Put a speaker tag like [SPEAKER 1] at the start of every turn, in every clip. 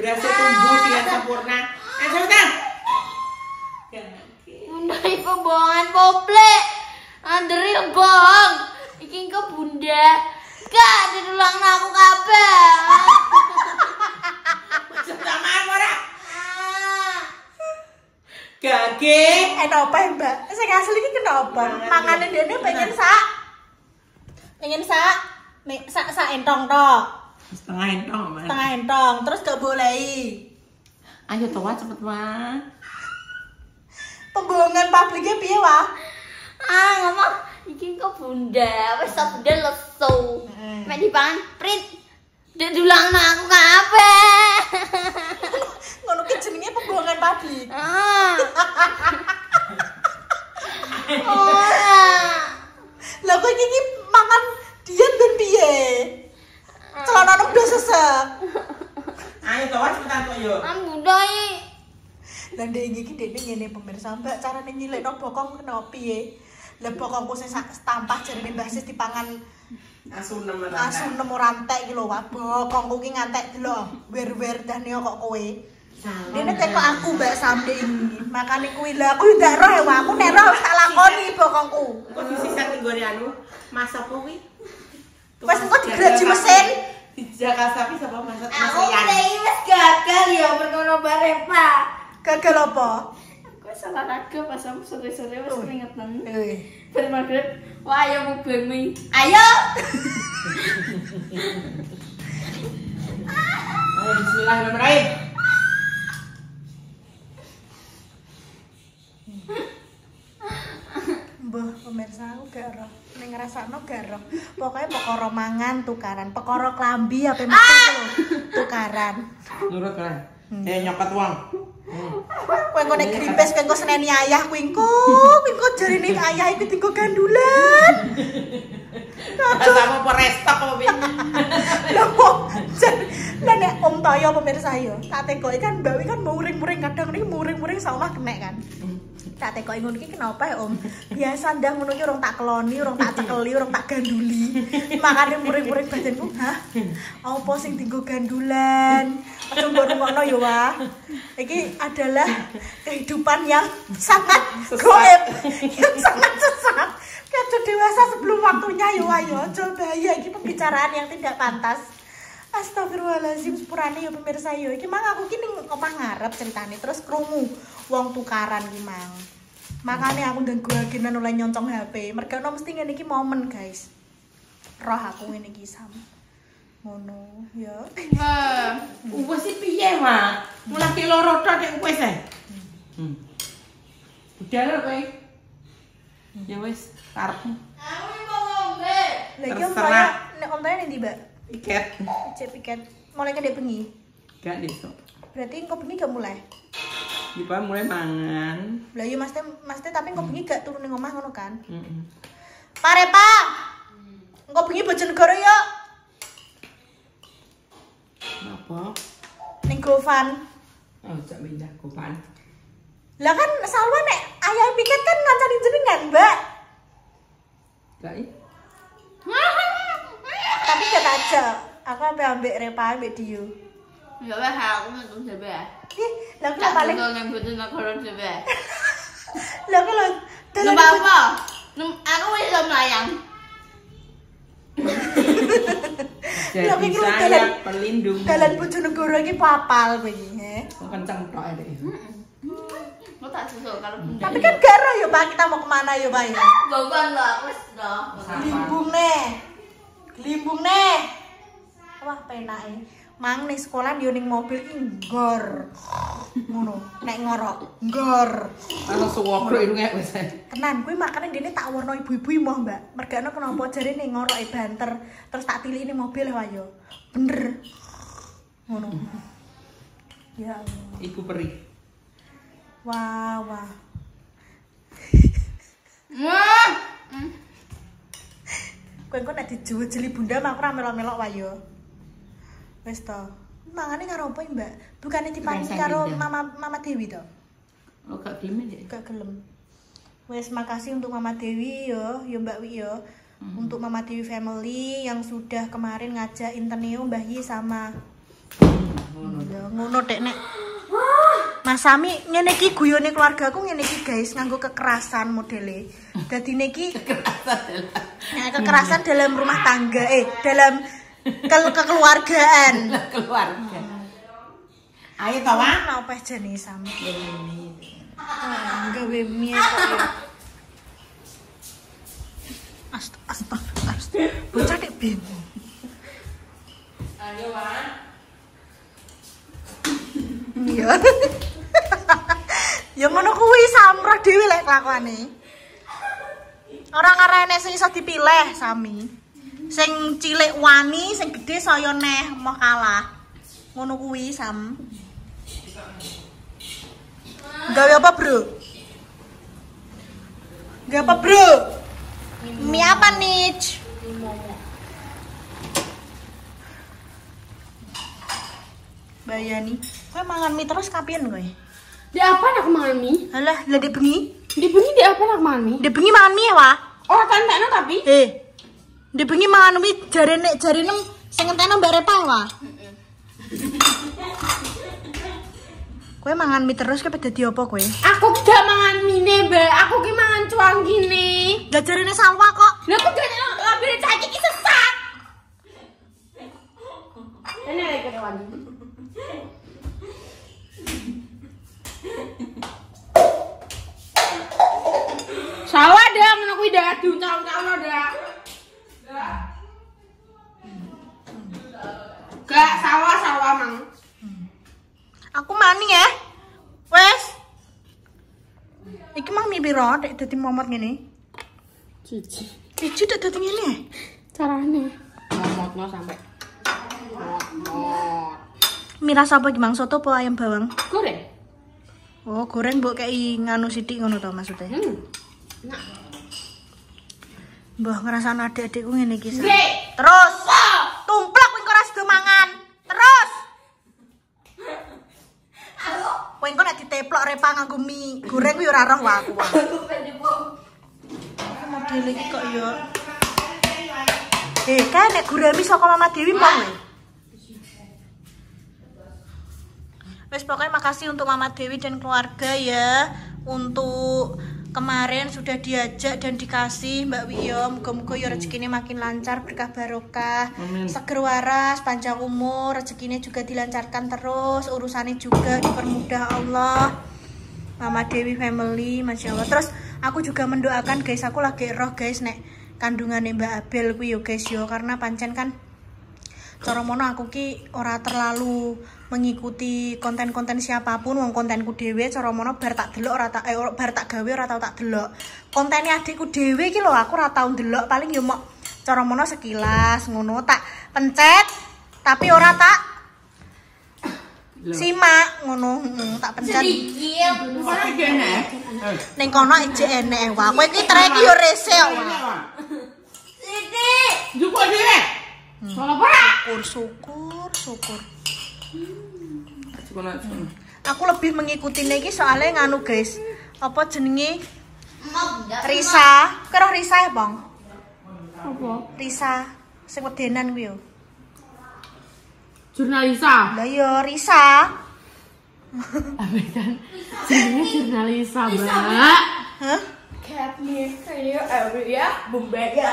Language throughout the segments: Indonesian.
[SPEAKER 1] berasnya tumbuh dengan sempurna. Ayo cepetan. Ya, oke.
[SPEAKER 2] Bunda iku bohongan poplek. Andri bohong. Iki engko bunda. Gak diulang aku kabeh.
[SPEAKER 1] Cepetan maaf ora.
[SPEAKER 2] Ah.
[SPEAKER 1] Gage.
[SPEAKER 3] Kenapa ya mbak? Saya asli ini kenapa? Makanan dia pengen sak, pengen sak, sak sak entong tok,
[SPEAKER 1] Setengah entong, Mas.
[SPEAKER 3] setengah entong, terus gak boleh.
[SPEAKER 1] Ayo toa cepet mah.
[SPEAKER 3] Pembohongan publiknya piye wah?
[SPEAKER 2] Ah, ngomong iki engko bunda. Wis sak bunda lesu.
[SPEAKER 3] Hmm.
[SPEAKER 2] Mek dipangan prit. Dek diulang aku kabeh.
[SPEAKER 3] Ngono ki jenenge pembohongan publik.
[SPEAKER 2] Ah. Ora.
[SPEAKER 3] Lah kok iki makan diet ben piye? Celana udah sesek.
[SPEAKER 1] Ayo toa cepetan kok yo.
[SPEAKER 2] Am bunda iki.
[SPEAKER 3] Lah ndek iki dekne ngene pemirsa, Mbak carane nyilekno bokong kena piye? Lah bokongku sing sak tampah jarene Mbah Sis dipangan
[SPEAKER 1] Asu nemen.
[SPEAKER 3] asu nemu rantek iki lho, bokongku ki ngantek delok wer-wer dane kok kowe. Dene teko aku Mbak Samde ini. Makane kuwi lah aku ndak roh ya, aku nek roh tak lakoni bokongku.
[SPEAKER 1] Kok disisat nggone anu? Masak kuwi.
[SPEAKER 3] Wes engko digraji mesin.
[SPEAKER 1] Dijaga sapi sapa masak
[SPEAKER 2] Aku
[SPEAKER 1] masian.
[SPEAKER 2] mulai wis gagal ya perkara bareng Pak.
[SPEAKER 3] Gagal apa?
[SPEAKER 2] Aku salah raga pas aku sore-sore wis keringetan.
[SPEAKER 3] Eh.
[SPEAKER 2] Bar maghrib, wah ayo mau bemi. Ayo.
[SPEAKER 1] Ayo bismillahirrahmanirrahim.
[SPEAKER 3] Mbah pemirsa aku gak roh. Ning ngrasakno gak roh. Pokoke pekara mangan tukaran, pekara klambi apa mesti lho tukaran.
[SPEAKER 1] Nurut kan. Eh nyokot uang. Hmm.
[SPEAKER 3] Kowe engko nek gripes kowe engko seneni ayah kuwi engko, kuwi engko jarine ayah iku tinggo gandulan.
[SPEAKER 1] Sama perestok apa piye?
[SPEAKER 3] Lah kok jar- lah nek Om Toyo pemirsa yo, tak tekoki kan Mbak Wi kan muring-muring kadang nih muring-muring sak omah kenek kan. Tak tekoki ngono iki kenapa ya Om? Biasa ndah ngono ki urung tak keloni, urung tak cekeli, urung tak ganduli. Makane muring-muring badanku, hah? Apa sing tinggo gandulan? Rungokno yo wah. Iki adalah kehidupan yang sangat goib, yang sangat sesat. Kayak dewasa sebelum waktunya yo ayo, coba bahaya iki pembicaraan yang tidak pantas. Astagfirullahaladzim sepurane ya pemirsa yo. Iki mang aku ki ning omah ngarep ceritane terus krungu wong tukaran ki mang. Makane aku ganggu agenan oleh nyoncong HP. Mergano mesti ngene iki momen, guys. Roh aku ngene iki sam. Ngono, ya.
[SPEAKER 1] Wah, wis iki piye, Mak? Mulai ki loro tok nek wis e. Hmm. Udah lho kowe. Ya wis, karepmu.
[SPEAKER 2] Aku mau ngombe.
[SPEAKER 3] Lagi om. Toyo, nek om Toyo ning ndi, Mbak?
[SPEAKER 1] Tiket.
[SPEAKER 3] Cek piket. Mulai kedek bengi.
[SPEAKER 1] Gak besok.
[SPEAKER 3] Berarti engko bengi gak mulai.
[SPEAKER 1] Di pa mulai mangan.
[SPEAKER 3] Lah iya Mas Teh, Mas Teh tapi engko bengi gak turun ning omah ngono kan?
[SPEAKER 1] Heeh.
[SPEAKER 3] Pare, Pak. Engko bengi Bojonegoro yuk.
[SPEAKER 1] Apa?
[SPEAKER 3] Ning Gofan.
[SPEAKER 1] Oh, jak pindah kopan.
[SPEAKER 3] Lah kan Salwa nek ayah piket kan ngancani jenengan, Mbak.
[SPEAKER 1] Gak i?
[SPEAKER 3] Tapi gak aja. Aku sampe ambek Repa ambek Dio.
[SPEAKER 2] Ya wes aku nonton.
[SPEAKER 3] Ih, lah aku paling
[SPEAKER 2] butuh
[SPEAKER 3] aku lho.
[SPEAKER 2] Apa? Aku wis melayang.
[SPEAKER 1] Jadi
[SPEAKER 3] Tapi kira
[SPEAKER 1] saya
[SPEAKER 3] dalan-
[SPEAKER 1] pelindung.
[SPEAKER 3] Dalan Bojonegoro iki papal kowe iki, he.
[SPEAKER 1] kenceng tok.
[SPEAKER 2] Lo tak susul kalau bunda.
[SPEAKER 3] Tapi kan gak roh ya, Pak, kita mau ke mana ya, Pak ya?
[SPEAKER 2] Bukan wis
[SPEAKER 3] nih. Gelimbung nih. Wah, penake. Mang ning sekolah yo ning mobil ki ngor. Ngono, nek ngorok, ngor.
[SPEAKER 1] Kalau suwokro itu kayak wis.
[SPEAKER 3] Tenan, kuwi makane dene tak warno ibu-ibu moh, Mbak. Mergane kenapa jarine ngoroke banter, terus tak tilih ning mobil wae yo. Bener. Ngono. Ya Allah.
[SPEAKER 1] Iku perih.
[SPEAKER 3] Wah, wah.
[SPEAKER 2] Wah.
[SPEAKER 3] Kowe engko nek dijujeli bunda mah aku ora melok-melok wae yo. Wis to. Mangane karo apa, Mbak? Bukannya diparingi
[SPEAKER 1] Rasa
[SPEAKER 3] karo. Mama Mama Dewi to?
[SPEAKER 1] Oh, gak gelem ya?
[SPEAKER 3] Gak gelem. Wes makasih untuk Mama Dewi yo, yo Mbak Wi yo. Untuk Mama Dewi family yang sudah kemarin ngajak Interneo Mbah Yi sama Ya ngono dek nek. Mas Sami ngene iki guyone keluargaku ngene iki guys nganggo kekerasan modele. Dadi niki Nah, kekerasan dalam rumah tangga eh dalam ke- kekeluargaan.
[SPEAKER 1] Keluarga. Ayo to, Wak.
[SPEAKER 3] Apa jane Sami? Gawe mie ya. Ast astagfirullah. astagfirullah. Bocah dek bingung.
[SPEAKER 1] Ayo, Wak.
[SPEAKER 3] Iya. ya ngono kuwi samroh dhewe lek kelakuane. Ora ngarene sing iso dipilih sami. Sing cilik wani, sing gedhe saya neh mau kalah. Ngono kuwi sam. Gawe apa, Bro? Gawe apa, Bro? Mie apa, Nich? Bayani. Kowe mangan mie terus kapian kowe?
[SPEAKER 4] Di apa nak mangan mie?
[SPEAKER 3] Alah, lah dek bengi.
[SPEAKER 4] Di bengi di apa nak mangan mie?
[SPEAKER 3] Dek bengi mangan mie wah.
[SPEAKER 4] Oh, tante tapi.
[SPEAKER 3] Eh. Dek bengi mangan mie jarene jarene sing ngenteno Mbak Repa wah. Kowe mangan mie terus kowe dadi apa kowe?
[SPEAKER 4] Aku gak mangan mie nih, Mbak. Aku ki mangan cuang gini.
[SPEAKER 3] Lah jarene salwa kok.
[SPEAKER 4] Lah aku gak ngambil cacing ki sesat. Ini lagi kewan. Sawah dah, ngono kuwi dah diuncang-uncangno dah. Gak sawah-sawah mang.
[SPEAKER 3] Aku mani ya. Wes. Iki mang mie piro dek dadi momot ngene?
[SPEAKER 4] Cici.
[SPEAKER 3] Cici dek dadi ngene.
[SPEAKER 4] Carane ngomotno sampai ngomot.
[SPEAKER 3] Mie rasa apa iki mang soto apa ayam bawang?
[SPEAKER 4] Goreng.
[SPEAKER 3] Oh, goreng mbok kei nganu sithik ngono to maksudnya.
[SPEAKER 4] Hmm. Nah.
[SPEAKER 3] Mbah ngrasakno adik-adikku ngene iki. Terus. Tumplak kowe ora sido mangan. Terus. Kowe engko nek diteplok repa nganggo mie goreng kuwi ora roh wae aku. Model iki kok yo. Eh, kan nek gurami saka Mama Dewi mau kowe. Wes pokoknya makasih untuk Mama Dewi dan keluarga ya untuk kemarin sudah diajak dan dikasih Mbak Wiyo muga-muga ya rezekinya makin lancar berkah barokah. Seger waras panjang umur rezekinya juga dilancarkan terus urusannya juga dipermudah Allah. Mama Dewi family Masya Allah. Terus aku juga mendoakan guys aku lagi roh guys nek kandungannya Mbak Abel kuwi yo guys yo. Karena pancen kan cara mono aku ki ora terlalu mengikuti konten-konten siapapun wong kontenku dhewe cara mono bar tak delok ora tak eh, bar tak gawe ora tau tak delok kontennya adikku dhewe ki lho aku ora tau delok paling yo mok cara mono sekilas ngono tak pencet tapi ora tak simak ngono tak pencet.
[SPEAKER 1] Kok
[SPEAKER 3] ning kono ijek enek wae kowe iki trek yo rese kok.
[SPEAKER 2] Sedikit.
[SPEAKER 1] Jupuk dhewe.
[SPEAKER 4] Apa?
[SPEAKER 3] syukur syukur syukur
[SPEAKER 1] cukup.
[SPEAKER 3] aku lebih mengikuti iki soalnya nganu guys apa jenenge? Risa kira Risa ya bang
[SPEAKER 4] Apa?
[SPEAKER 3] Risa sing wedenan kuwi yo
[SPEAKER 4] Jurnalisa.
[SPEAKER 3] lah yo Risa
[SPEAKER 4] Apa kan? Jenenge jurnalisa, Mbak.
[SPEAKER 3] hah
[SPEAKER 4] Cat me kayak area bumbega.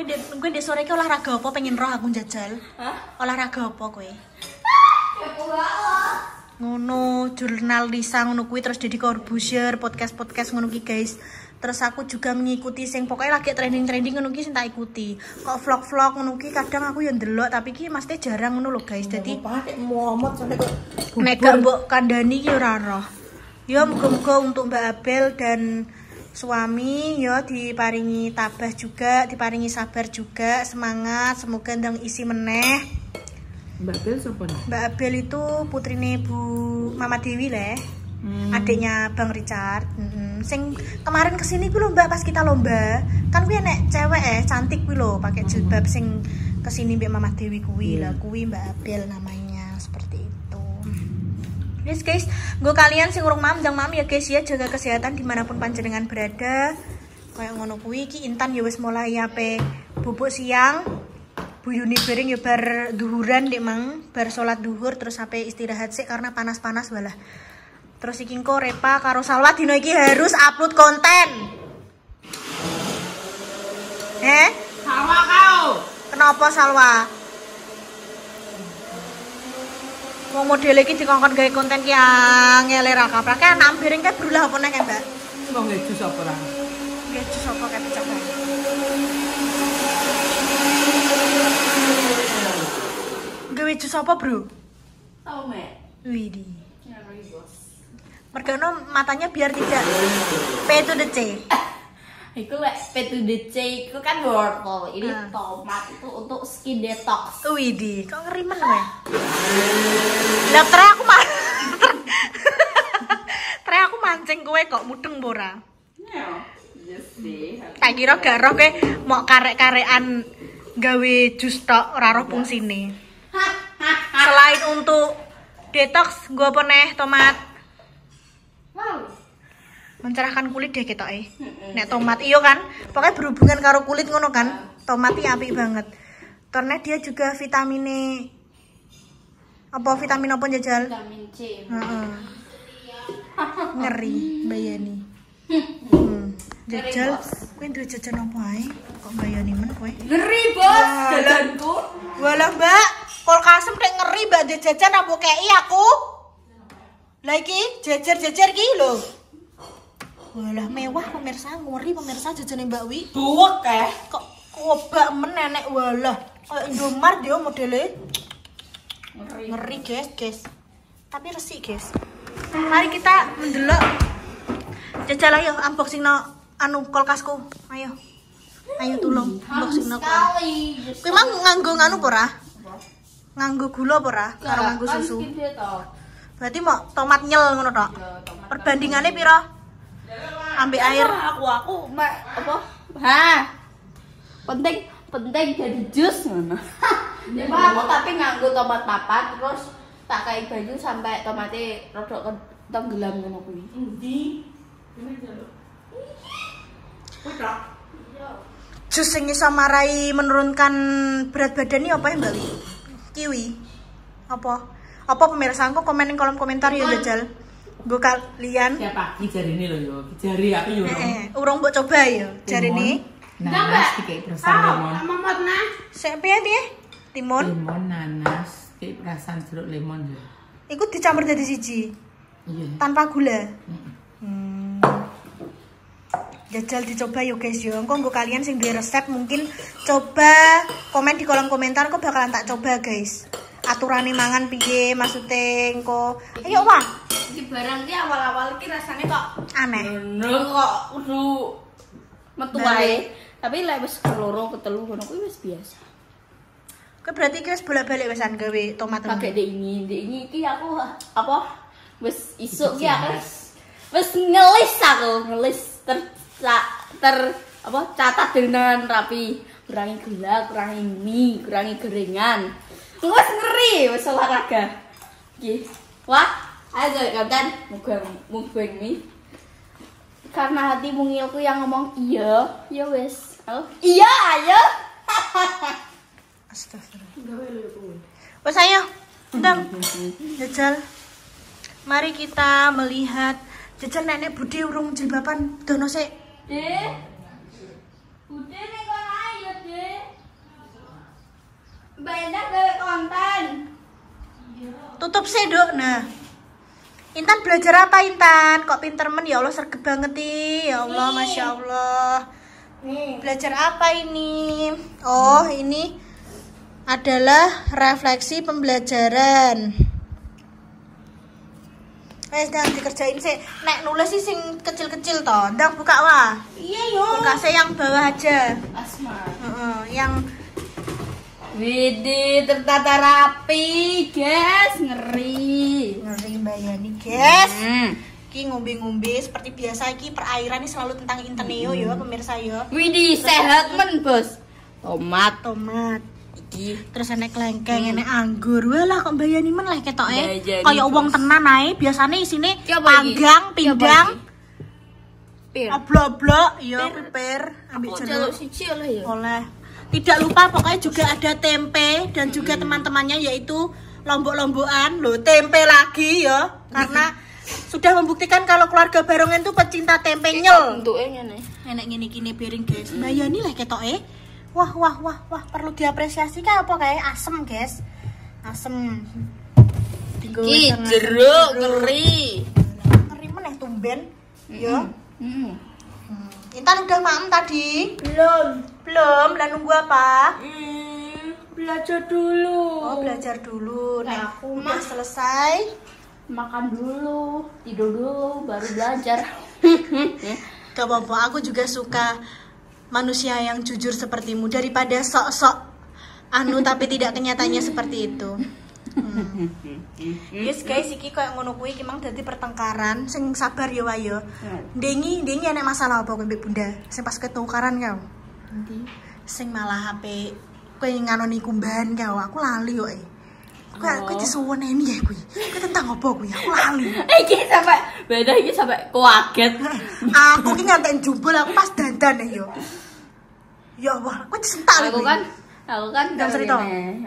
[SPEAKER 3] Kowe dek kowe dek sore ki olahraga apa? Pengen roh aku njajal.
[SPEAKER 4] Hah?
[SPEAKER 3] olahraga apa kowe?
[SPEAKER 2] Banget.
[SPEAKER 3] ngono jurnal Risa ngono kuwi terus jadi Corbusier podcast podcast ngono ki guys. Terus aku juga mengikuti sing pokoknya lagi trending trending ngono ki sing tak ikuti. Kok vlog vlog ngono ki kadang aku yang ndelok tapi ki mesti jarang ngono lho guys. Jadi
[SPEAKER 1] pakai muamot sampai kok
[SPEAKER 3] nek gak mbok kandhani ki ora roh. Ya muga-muga untuk Mbak Abel dan suami ya diparingi tabah juga diparingi sabar juga semangat semoga ndang isi meneh
[SPEAKER 1] Mbak Bel sapa nih?
[SPEAKER 3] Mbak Abel itu putrine Bu Mama Dewi leh
[SPEAKER 1] Hmm.
[SPEAKER 3] adiknya Bang Richard Mm-mm. sing kemarin ke sini kuwi lho Mbak pas kita lomba kan kuwi enek cewek eh cantik kuwi lho pakai jilbab sing ke sini Mbak Mama Dewi kuwi lah kuwi Mbak Abel namanya Yes guys, gue kalian sing urung mam dan mam ya guys ya jaga kesehatan di mana pun panjenengan berada. Kayak ngono kuwi iki Intan ya wis mulai ape bubuk siang. Bu Yuni Bering ya bar duhuran dek mang, bar sholat duhur terus sampai istirahat sih karena panas-panas walah. Terus iki engko Repa karo Salwa dino iki harus upload konten. Eh?
[SPEAKER 1] Sama kau.
[SPEAKER 3] Kenapa Salwa? Wong model iki dikongkon gawe konten ki angel ra kaprah. Kayak anak piring kayak berulah apa nek Mbak?
[SPEAKER 1] Mau nggak jus apa orang?
[SPEAKER 3] Nggih jus apa kayak coba. Gawe jus apa, Bro?
[SPEAKER 1] Tahu mek.
[SPEAKER 3] Widih. Mergono matanya biar tidak P to the C.
[SPEAKER 2] Iku lek P2DC itu kan wortel. Ini
[SPEAKER 3] Ah.
[SPEAKER 2] tomat itu untuk skin detox.
[SPEAKER 3] Widih, kok ngerimen kowe? Lah tre aku mah. tre aku mancing kowe kok mudeng apa ora?
[SPEAKER 1] Ya. Yes sih.
[SPEAKER 3] Tak kira gak roh kowe mau karek-karekan gawe jus tok ora roh fungsine. Selain untuk detox, gue apa neh tomat
[SPEAKER 2] Wow.
[SPEAKER 3] Mencerahkan kulit deh kita eh. Nek tomat iyo kan, pokoknya berhubungan karo kulit ngono kan. Tomat apik banget. Karena dia juga vitamin apa vitamin apa jajal?
[SPEAKER 2] Vitamin C.
[SPEAKER 3] Ngeri bayani. Hmm. Jajal, kowe duwe jajan apa ae? Kok bayani men kowe?
[SPEAKER 2] Ngeri bos, jalanku.
[SPEAKER 3] Walah mbak, kulkasem nek ngeri mbak jajan apa kei aku? Iki jejer-jejer ki lho. Walah mewah pemirsa, ngeri pemirsa jajane Mbak Wi.
[SPEAKER 1] Buwek eh.
[SPEAKER 3] Kok kobak men nenek walah. Kayak Indomaret dia modele.
[SPEAKER 2] Ngeri.
[SPEAKER 3] Ngeri guys, guys. Tapi resik guys. Mari kita mendelok. Jajal ayo unboxing no anu kulkasku. Ayo. Ayo tulung unboxing no. Kowe emang nganggo nganu apa ora? Nganggo gula apa ora? Karo nganggo
[SPEAKER 2] Kan
[SPEAKER 3] susu. Berarti mau tomat nyel ngono tok.
[SPEAKER 2] Ya, tomat.
[SPEAKER 3] Perbandingannya piro? Ambil air.
[SPEAKER 2] Ah, aku aku mak apa? Ha. Penting penting jadi jus ngono. Ya aku tapi nganggo tomat papat terus tak kai banyu sampai tomatnya rodok ke tenggelam ngono kuwi.
[SPEAKER 1] Endi? Ini. Kowe tok.
[SPEAKER 3] Jus sing iso marai menurunkan berat badan ini apa ya Mbak Wi? Kiwi. Apa? Apa pemirsa engko komen ning kolom komentar ya jajal. Gue kalian
[SPEAKER 1] Siap pagi jari ini loh yo. Jari aku yo.
[SPEAKER 3] eh urung mbok coba ya jari ini.
[SPEAKER 1] Nanas tiga persen lemon.
[SPEAKER 4] Mamot nah.
[SPEAKER 3] Sik piye piye? Timun.
[SPEAKER 1] Lemon nanas tiga persen jeruk lemon yo.
[SPEAKER 3] Iku dicampur jadi siji
[SPEAKER 1] Iya.
[SPEAKER 3] tanpa gula.
[SPEAKER 1] Mm.
[SPEAKER 3] Hmm. Jajal dicoba yuk guys yo. Engko nggo kalian sing duwe resep mungkin coba komen di kolom komentar kok bakalan tak coba guys. Aturane mangan piye maksudnya engko. Ayo wah,
[SPEAKER 2] Iki barang ki awal-awal ki rasane kok
[SPEAKER 3] aneh.
[SPEAKER 2] ngono kok kudu metu wae. Tapi lek wis keloro ketelu ngono kuwi wis biasa.
[SPEAKER 3] Kowe berarti iki wis bolak-balik wisan gawe tomat
[SPEAKER 2] Pakai dek ini, dek ini ki aku apa wis isuk ki aku wis ngelis aku, ngelis ter ter apa catat dengan rapi. Kurangi gula, kurangi mie, kurangi gorengan. Wis ngeri, wis olahraga. Iki. Wah, ayo kan mukbang mukbang mie. Karena hati mungilku yang ngomong iya, ya wis. Oh, iya, ayo.
[SPEAKER 3] Astagfirullah. Wes ayo. Ndang. Jajal. Mari kita melihat jajal nenek Budi urung jilbaban dono sik.
[SPEAKER 2] Udah nih kon ayo, Dek. Mbak gawe konten.
[SPEAKER 3] Tutup sih, Dok. Nah. Intan belajar apa Intan? Kok pinter men ya Allah sergep banget nih. Ya Allah, Masya Allah.
[SPEAKER 2] Nih.
[SPEAKER 3] Belajar apa ini? Oh, ini adalah refleksi pembelajaran. Wes jangan dikerjain sih. Nek nulis sih sing kecil-kecil toh. Ndang buka wah.
[SPEAKER 2] Iya yo.
[SPEAKER 3] Kulkasnya yang bawah aja.
[SPEAKER 2] Asma.
[SPEAKER 3] Heeh, yang
[SPEAKER 2] Widih, tertata rapi, guys. Ngeri.
[SPEAKER 3] ngeri bayani, guys.
[SPEAKER 2] Hmm.
[SPEAKER 3] Ki ngombe-ngombe seperti biasa iki perairan ini selalu tentang interneo ya pemirsa ya.
[SPEAKER 2] Widih, sehat men, Bos. Tomat.
[SPEAKER 3] Tomat,
[SPEAKER 2] lagi.
[SPEAKER 3] terus enek klengkeng enek anggur walah kok bayani men lah ketoke
[SPEAKER 2] Bayani
[SPEAKER 3] kaya
[SPEAKER 2] terus.
[SPEAKER 3] wong tenan ae biasane isine
[SPEAKER 2] Ki iki?
[SPEAKER 3] panggang
[SPEAKER 2] Ki
[SPEAKER 3] pindang
[SPEAKER 2] iki? Pir.
[SPEAKER 3] oblok-oblok iya
[SPEAKER 2] Pir. Aku
[SPEAKER 3] jeruk
[SPEAKER 2] jaluk siji oleh ya.
[SPEAKER 3] oleh tidak lupa pokoknya juga ada tempe dan juga teman-temannya yaitu lombok-lombokan. Loh tempe lagi ya. Karena sudah membuktikan kalau keluarga Barongan tuh pecinta tempe nyel
[SPEAKER 2] Bentuknya ngene.
[SPEAKER 3] enek gini gini piring guys bayani lah ketok eh wah wah wah wah perlu diapresiasi kayak apa kayak? Asem guys. Asem. Tinggal
[SPEAKER 2] Ki jeruk ngeri.
[SPEAKER 3] ngeri meneh tumben ya.
[SPEAKER 2] Hmm.
[SPEAKER 3] Intan udah maem tadi?
[SPEAKER 4] Belum.
[SPEAKER 3] Belum lah nunggu apa
[SPEAKER 4] Hmm, belajar dulu.
[SPEAKER 3] oh belajar dulu
[SPEAKER 2] Nah,
[SPEAKER 3] nah
[SPEAKER 2] aku
[SPEAKER 3] udah
[SPEAKER 2] mah-
[SPEAKER 3] selesai
[SPEAKER 2] Makan dulu, tidur dulu, baru belajar.
[SPEAKER 3] Gak apa-apa, aku juga suka manusia yang jujur sepertimu daripada sok-sok anu tapi tidak kenyataannya seperti itu. Hmm. Yes guys, iki koyo ngono kuwi iki mang dadi pertengkaran. Sing sabar ya wayo. Dengi, dengi enek masalah apa kowe Bunda? Sing pas ketukaran kau. Sing malah HP kowe nganoni kumbahan kau. Aku lali kok. eh. Kowe kowe disuwuneni ya kuwi. Kowe tentang apa kuwi? Aku lali.
[SPEAKER 2] Iki sampai beda iki sampai kaget.
[SPEAKER 3] aku ki ngantek jubul aku pas dandan ya yo. Ya Allah, kowe disentak
[SPEAKER 2] Aku kan aku kan karo
[SPEAKER 3] cerita.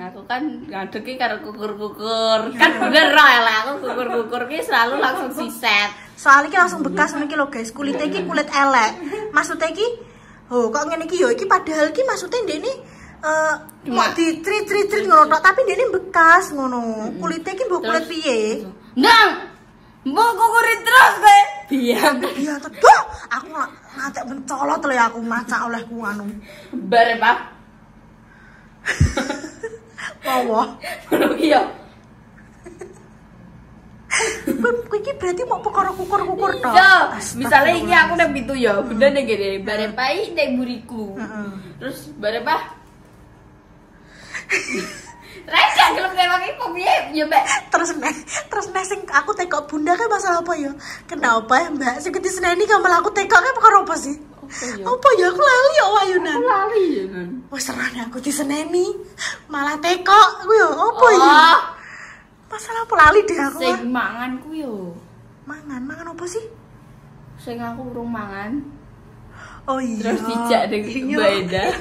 [SPEAKER 2] aku kan ngadeki karo kukur-kukur. Kan bener lah lah aku kukur-kukur ki selalu langsung siset.
[SPEAKER 3] Soalnya ki langsung bekas ngono iki lho guys, kulitnya ki kulit elek. Maksudnya ki oh kok ngene iki yo iki padahal ki maksudnya ndene eh mau
[SPEAKER 2] Cuma-
[SPEAKER 3] di tri tri tri ngono tok, tapi ndene bekas ngono. Kulitnya ki mbok kulit piye?
[SPEAKER 2] Ndang. Mbok kukurin terus kowe. Biar
[SPEAKER 3] Iya teduh, aku ngantek mencolot lho ya aku maca olehku anu.
[SPEAKER 2] bare Pak.
[SPEAKER 3] Apa?
[SPEAKER 2] Ngono ki yo.
[SPEAKER 3] Kowe iki berarti mau perkara kukur-kukur tok.
[SPEAKER 2] Iya, misalnya ini aku nang pintu ya, bunda nang gini, bare pai nang buriku. Terus bare pa? Rek gak gelem kayak pakai kopi ya, Mbak.
[SPEAKER 3] terus nih terus nih sing aku tekok bunda kan masalah apa ya kenapa ya mbak sing keti seneni kamu aku tekok kan perkara apa sih
[SPEAKER 2] ya?
[SPEAKER 3] apa ya aku lali ya wayunan
[SPEAKER 2] Lali ya kan.
[SPEAKER 3] wes serane aku diseneni malah tekok aku ya apa ya
[SPEAKER 2] Oh,
[SPEAKER 3] masalah apa lali deh aku
[SPEAKER 2] sing mangan ku yo.
[SPEAKER 3] mangan mangan apa sih
[SPEAKER 2] Sing aku urung mangan.
[SPEAKER 3] oh iya
[SPEAKER 2] Terus dijak dengan
[SPEAKER 3] Iya.
[SPEAKER 2] Mbak Eda.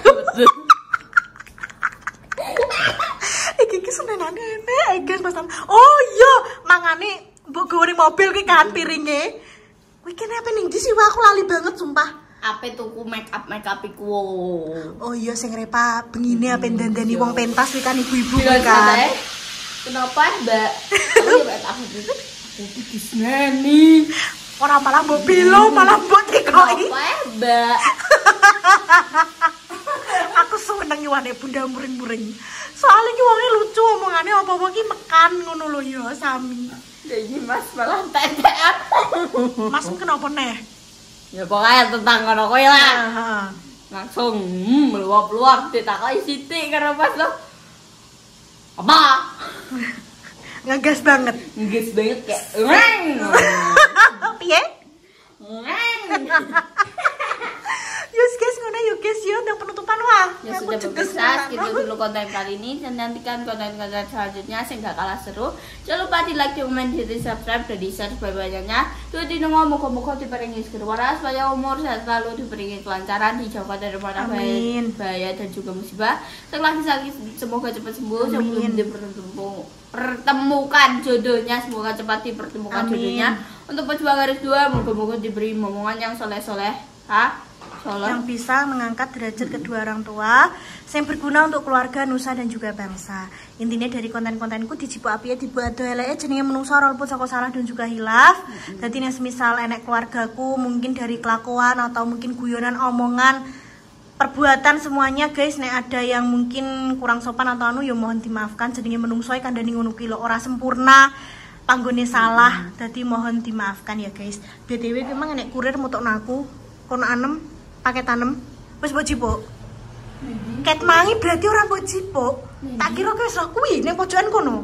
[SPEAKER 3] iki iki senenane enek guys mas oh iya mangane mbok goreng mobil ki kan piringe Wih, kene apa ning ndi sih aku lali banget sumpah
[SPEAKER 2] Ape tuku make up make up iku.
[SPEAKER 3] Oh iya sing repa bengine apa dandani wong pentas kuwi kan ibu-ibu kuwi kan.
[SPEAKER 2] Kenapa, Mbak? Aku ya Mbak aku. Aku disneni.
[SPEAKER 3] Ora malah mbok bilo, malah mbok tekoki.
[SPEAKER 2] Kenapa, ya, Mbak?
[SPEAKER 3] Aku seneng nyuwane bunda muring-muring. Soalnya wonge lucu omongane apa-apa ki mekan ngono lho ya sami.
[SPEAKER 2] Jadi Mas malah tetean.
[SPEAKER 3] Mas kenapa neh?
[SPEAKER 2] Ya pokoknya tentang ngono kuwi lah. Langsung hmm, meluap-luap ditakoki Siti karo Mas lo. Apa?
[SPEAKER 3] Ngegas banget.
[SPEAKER 2] Nggis banget kayak reng.
[SPEAKER 3] Piye?
[SPEAKER 2] Reng.
[SPEAKER 3] Yuk guys yo nang penutupan wah.
[SPEAKER 2] Ya
[SPEAKER 3] Aku
[SPEAKER 2] sudah berpisah, segitu dulu konten kali ini dan nantikan konten-konten selanjutnya gak kalah seru. Jangan lupa di like, di komen, di subscribe, dan di share sebanyak-banyaknya. Tuh di nunggu moga-moga diparingi segera waras, supaya umur sehat selalu diberi kelancaran, dijauhkan dari mana
[SPEAKER 3] Amin.
[SPEAKER 2] bahaya dan juga musibah. Setelah sakit semoga cepat sembuh, sebelum pertemukan jodohnya, semoga cepat dipertemukan
[SPEAKER 3] Amin.
[SPEAKER 2] jodohnya. Untuk pejuang garis dua, moga-moga diberi momongan yang soleh-soleh. Ha?
[SPEAKER 3] Yang bisa mengangkat derajat kedua orang tua yang berguna untuk keluarga, nusa dan juga bangsa. Intinya dari konten-kontenku dijipu api ya dibuat do eleke jenenge menungso ora luput saka salah dan juga hilaf. Dadi nek semisal enek keluargaku mungkin dari kelakuan atau mungkin guyonan omongan perbuatan semuanya guys nek ada yang mungkin kurang sopan atau anu ya mohon dimaafkan. Jenenge menungso kan dari ngono kuwi lho, ora sempurna panggone salah. Dadi mohon dimaafkan ya guys. Btw memang enek kurir mutuk aku kono anem pakai tanem wis mbok jipuk ket mangi berarti ora mbok jipuk tak kira kowe wis kuwi ning pojokan kono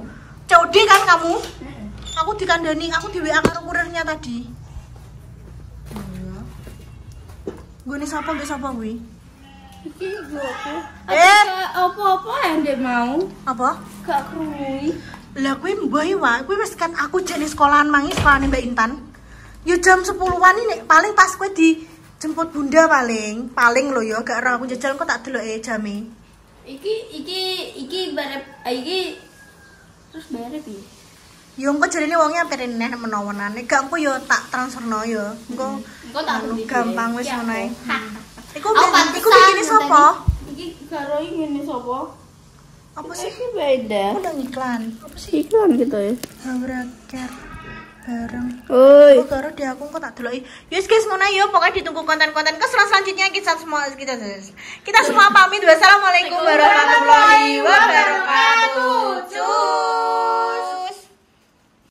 [SPEAKER 3] COD kan kamu aku dikandani aku di WA karo kurirnya tadi Gue nih sapa mbek sapa kuwi?
[SPEAKER 2] Iki gopo.
[SPEAKER 3] Eh.
[SPEAKER 2] apa-apa yang dia mau.
[SPEAKER 3] Apa?
[SPEAKER 2] Gak krui.
[SPEAKER 3] Lah kuwi mbah wae, kuwi wis kan aku jane sekolahan mangi sekolahan Mbak Intan. Ya jam 10-an ini paling pas kuwi dijemput bunda paling, paling lho ya gak ora aku jajal kok tak deloke jame.
[SPEAKER 2] Iki iki iki bare ah, iki terus bare piye?
[SPEAKER 3] Ya engko jarene wonge amper neh menawanane, gak engko ya tak transferno ya. Engko
[SPEAKER 2] Engko tak
[SPEAKER 3] anu, gampang wis ngono ae.
[SPEAKER 2] apa?
[SPEAKER 3] Iku iku bikine sapa?
[SPEAKER 2] Iki karo ngene sapa?
[SPEAKER 3] Apa sih?
[SPEAKER 2] Beda.
[SPEAKER 3] Udah iklan. Apa sih?
[SPEAKER 2] Iklan gitu ya.
[SPEAKER 3] Habraker bareng.
[SPEAKER 2] Woi.
[SPEAKER 3] Oh, kok karo di aku kok tak deloki. Yus guys ngono yo pokoknya ditunggu konten-konten keseruan selanjutnya kita semua kita kita semua pamit. Wassalamualaikum warahmatullahi wabarakatuh. Cus.